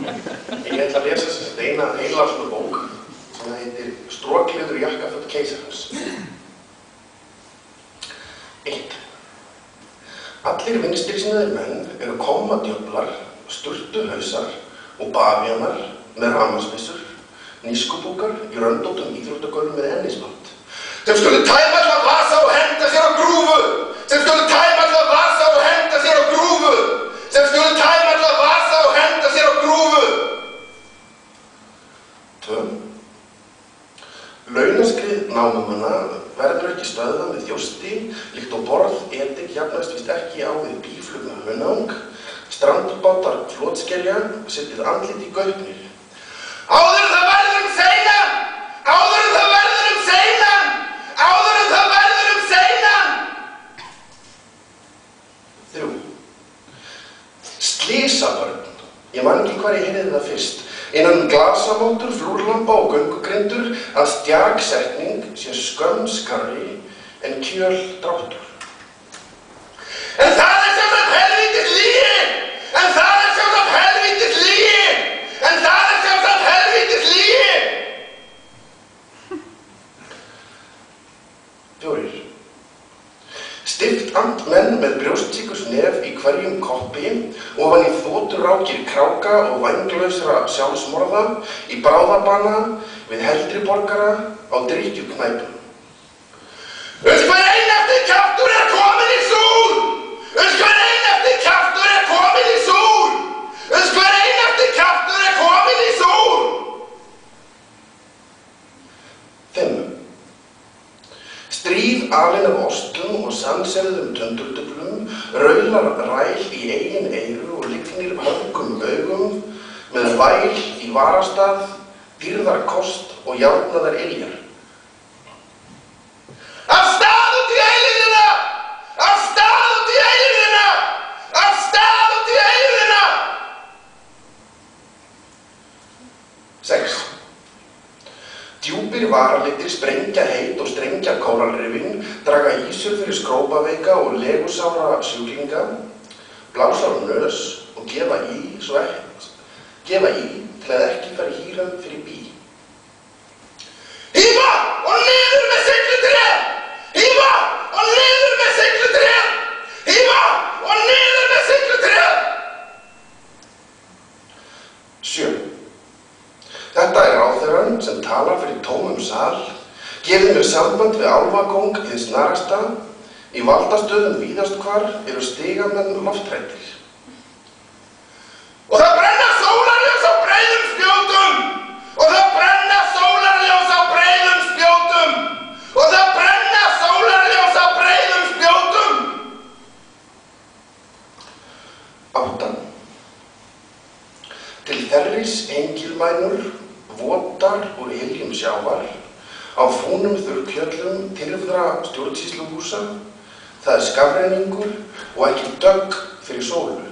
Ég ætla að lesa þess að eina heila svona bók sem heitir Strókliður jakkaföld keisarans. Eitt. Allir vinstri sinnaðir menn eru komadjöflar, sturtuhausar og bafjanar með ramaspissur, nískubúkar í röndóttum íþróttagörnum með ennisband sem skulle tæma alltaf vasa og henda sér á grúfu sem skulle tæma alltaf vasa og henda sér á grúfu sem skulle tæma alltaf vasa og henda sér á grúfu Tvö Launaskrið námumanna verður ekki stöðvað með þjósti líkt og borð edik jafnast vist ekki á við bíflugna hunang strandbátar flótskelja setið andlit í gaupnir Áður en það verður um seinan! Áður en það verður um seinan! Áður en það verður um seinan! Þrjú. Slísabörn. Ég man ekki hvað ég heyrði það fyrst. Innan glasamótur, flúrlampa og göngugrindur að stjagsetning sé skömmskarri en kjöl dráttur. En það er sem sagt helvítis lígi! En það er sem sagt helvítis lígi! En það er sem sagt helvítis lígi! Fjórir. Stift andmenn með brjóstsíkus nef í hverjum koppi ofan í þótturákir kráka og vanglausra sjálfsmorða í bráðabana við heldri borgara á drykkjuknæpum. Stríð alin af ostum og sannserðum tundurduflum, raular ræl í eigin eyru og lignir höfgum augum með væl í varastað, dýrðar kost og járnaðar iljar. Djúpir varalitir sprengja heit og strengja kóralrifin, draga ísur fyrir skrópaveika og legusára sjúklinga, blása á nös og gefa í, gefa í til að ekki fara hýram fyrir bí. Hýfa og niður með siglutrén! Hýfa og niður með siglutrén! Hýfa og niður með siglutrén! Sjö. Þetta er talar fyrir tómum sal, gefið mér samband við álfagóng í þess narasta, í valdastöðum víðast hvar eru stigamenn loftrættir. Og það brenna sólarljós á breiðum spjótum! Og það brenna sólarljós á breiðum spjótum! Og það brenna sólarljós á breiðum spjótum! Áttan. Til þerris hengilmænur, votar úr iljum sjávar, á fúnum þurrkjöllum tilfðra stjórnsýsluhúsa, það er skafreiningur og ekki dögg fyrir sólu.